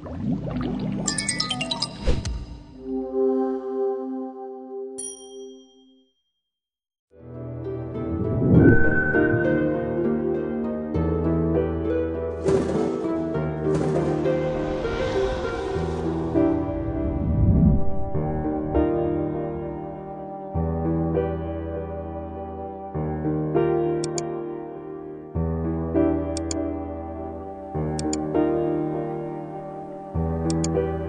Música you